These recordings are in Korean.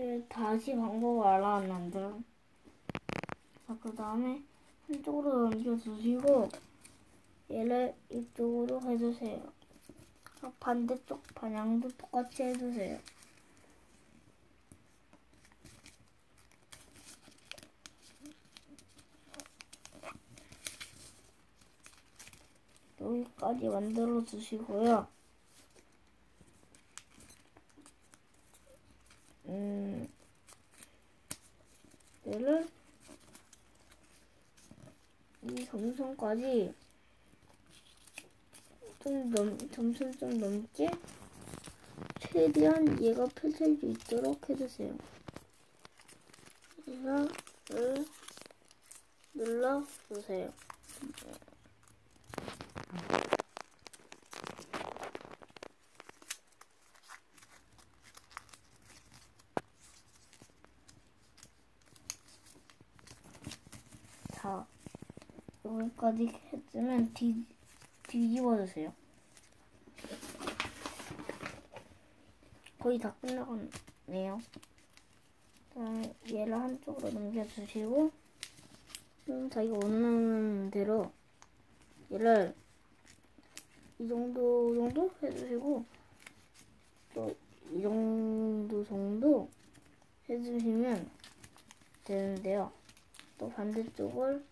네, 다시 방법을 알아왔는데. 자, 그 다음에 한쪽으로 넘겨주시고, 얘를 이쪽으로 해주세요. 자, 반대쪽 방향도 똑같이 해주세요. 여기까지 만들어 주시고요. 음, 얘를 이 점선까지 좀 넘, 점선 좀 넘게 최대한 얘가 펼쳐질 수 있도록 해주세요. 그래서 를 눌러주세요. 자, 여기까지 했으면 뒤, 뒤집어주세요. 거의 다 끝나갔네요. 그다음에 얘를 한쪽으로 넘겨주시고, 음, 자기가 원하는 대로 얘를 이 정도 정도 해주시고, 또 이 정도 정도 해주시면 되는데요. 또 반대쪽을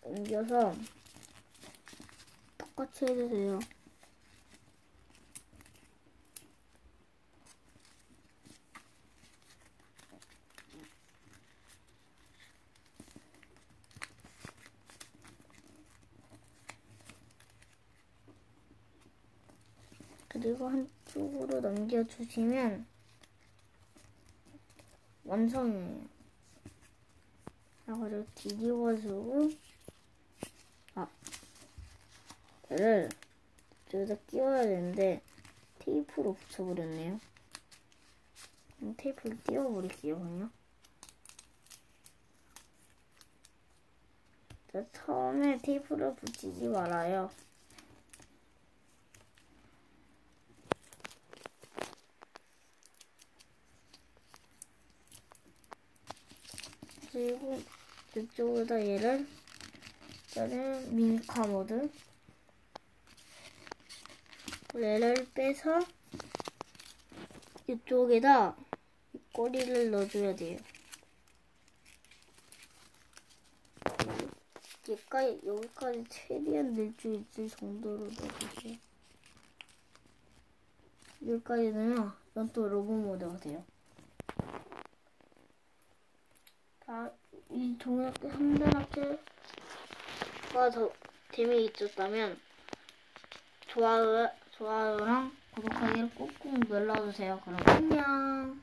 옮겨서 똑같이 해주세요. 그리고 한쪽으로 넘겨주시면 완성이에요. 그래가지고 뒤집어주고 아 얘를 여기다 끼워야 되는데 테이프로 붙여버렸네요. 테이프를 띄워버릴게요 그냥. 자, 처음에 테이프를 붙이지 말아요. 그리고 이쪽에다 얘를 저는 미니카 모드 얘를 빼서 이쪽에다 이 꼬리를 넣어줘야 돼요. 여기까지, 여기까지 최대한 낼 수 있을 정도로 넣어주세요. 여기까지 넣으면 이건 또 로봇 모드가 돼요. 자, 이 동영상 한단학교가 더 재미있었다면 좋아요, 좋아요랑 구독하기를 꾹꾹 눌러주세요. 그럼 안녕.